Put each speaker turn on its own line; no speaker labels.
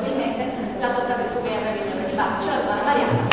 probabilmente l'ha toccato il fuoco e era venuto di cioè la suora Mariana